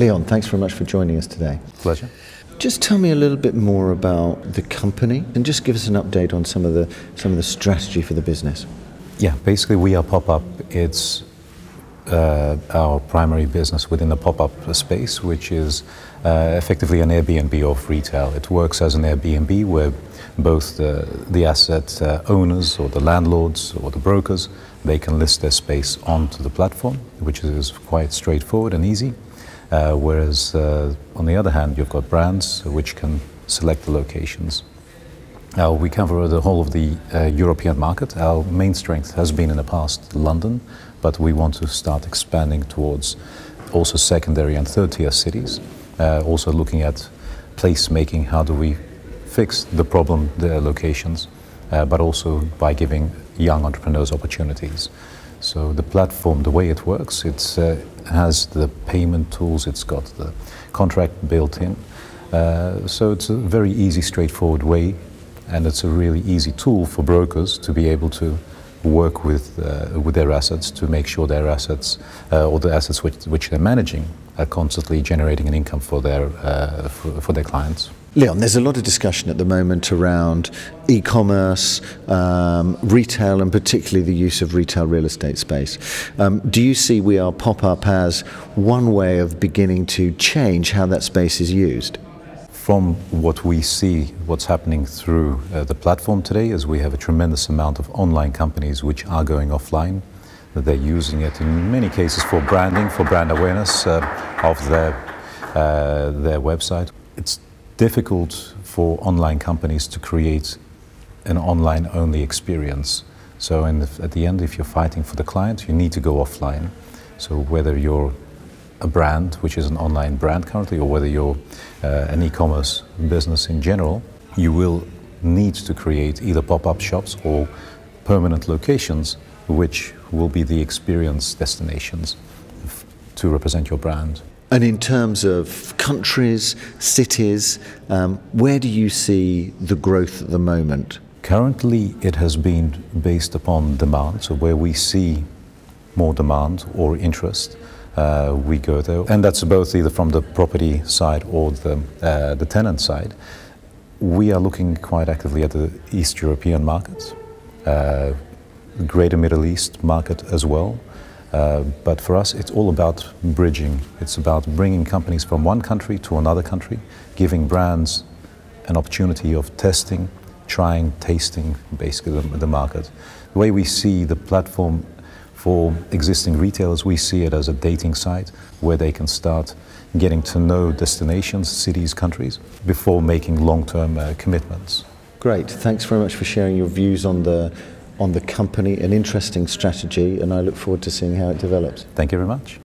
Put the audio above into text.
Leon, thanks very much for joining us today. Pleasure. Just tell me a little bit more about the company and just give us an update on some of the some of the strategy for the business. Yeah, basically we are pop-up. It's uh, our primary business within the pop-up space, which is uh, effectively an Airbnb of retail. It works as an Airbnb where both the, the asset uh, owners or the landlords or the brokers, they can list their space onto the platform, which is quite straightforward and easy. Uh, whereas uh, on the other hand, you've got brands which can select the locations. Uh, we cover the whole of the uh, European market. Our main strength has been in the past London, but we want to start expanding towards also secondary and third tier cities. Uh, also looking at place making, how do we fix the problem, the locations, uh, but also by giving young entrepreneurs opportunities. So the platform, the way it works, it uh, has the payment tools, it's got the contract built in. Uh, so it's a very easy, straightforward way, and it's a really easy tool for brokers to be able to work with, uh, with their assets to make sure their assets, uh, or the assets which, which they're managing, are constantly generating an income for their, uh, for, for their clients. Leon, there's a lot of discussion at the moment around e commerce, um, retail, and particularly the use of retail real estate space. Um, do you see We Are Pop Up as one way of beginning to change how that space is used? From what we see, what's happening through uh, the platform today is we have a tremendous amount of online companies which are going offline. They're using it in many cases for branding, for brand awareness uh, of their uh, their website. It's difficult for online companies to create an online only experience. So the, at the end, if you're fighting for the client, you need to go offline. So whether you're a brand, which is an online brand currently, or whether you're uh, an e-commerce business in general, you will need to create either pop-up shops or permanent locations, which will be the experience destinations to represent your brand. And in terms of countries, cities, um, where do you see the growth at the moment? Currently, it has been based upon demand, so where we see more demand or interest, uh, we go there. And that's both either from the property side or the, uh, the tenant side. We are looking quite actively at the East European markets, uh, Greater Middle East market as well. Uh, but for us, it's all about bridging. It's about bringing companies from one country to another country, giving brands an opportunity of testing, trying, tasting basically the, the market. The way we see the platform for existing retailers, we see it as a dating site where they can start getting to know destinations, cities, countries before making long-term uh, commitments. Great. Thanks very much for sharing your views on the on the company, an interesting strategy, and I look forward to seeing how it develops. Thank you very much.